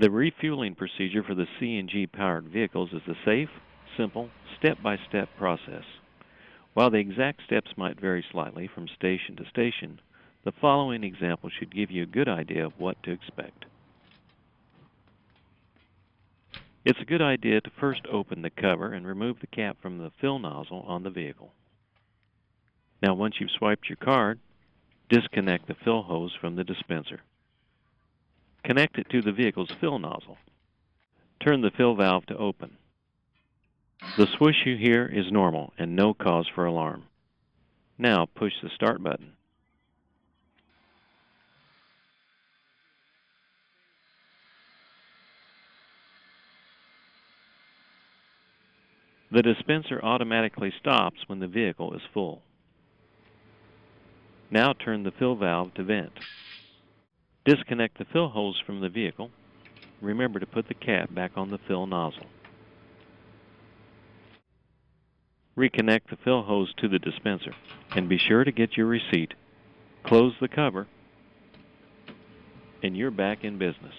The refueling procedure for the CNG powered vehicles is a safe, simple, step by step process. While the exact steps might vary slightly from station to station, the following example should give you a good idea of what to expect. It's a good idea to first open the cover and remove the cap from the fill nozzle on the vehicle. Now once you've swiped your card, disconnect the fill hose from the dispenser. Connect it to the vehicle's fill nozzle. Turn the fill valve to open. The swoosh you hear is normal and no cause for alarm. Now push the start button. The dispenser automatically stops when the vehicle is full. Now turn the fill valve to vent. Disconnect the fill hose from the vehicle. Remember to put the cap back on the fill nozzle. Reconnect the fill hose to the dispenser and be sure to get your receipt. Close the cover and you're back in business.